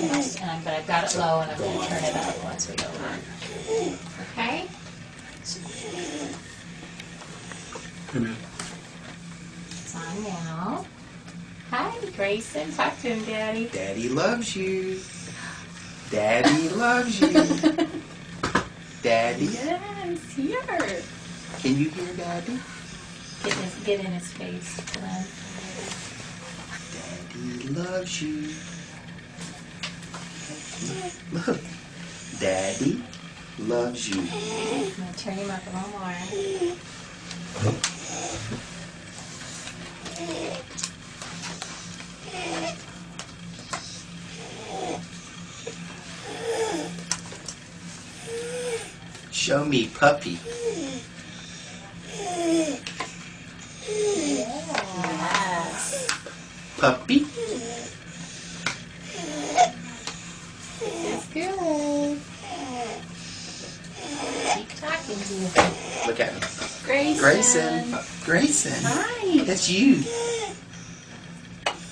And I'm, but I've got it low and I'm gonna turn it up once we go on. Okay? Amen. It's on now. Hi, Grayson. Talk to him, Daddy. Daddy loves you. Daddy loves you. Daddy. Yes, here. Can you hear Daddy? Get in his, get in his face, Glenn. Daddy loves you. Look. Daddy loves you. I'm gonna turn him up a little more. Show me puppy. Yes. Puppy. Good. Keep talking to him. Look at me. Grayson. Grayson. Grayson. Hi. That's you.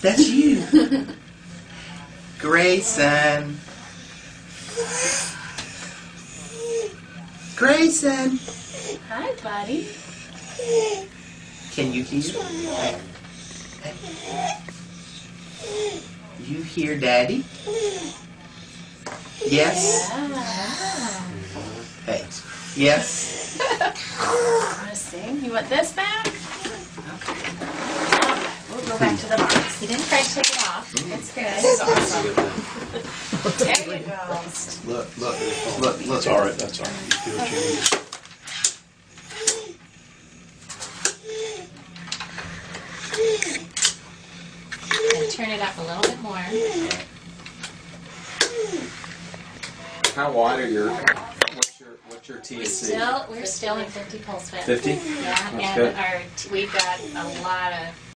That's you. Grayson. Grayson. Hi, buddy. Can you hear? Me? You hear Daddy? Yes? Yeah. Hey. Yes? Want to sing? You want this back? Okay. We'll go back to the box. He didn't try to take it off. Mm-hmm. It's good. This is awesome. There you go. Look, look, look, look. That's all right. That's all right. You do what you need. And turn it up a little bit more. How wide are your, what's your, what's your We TNC? still, we're still in 50 pulse width. 50? Yeah, That's and good. our, we've got a lot of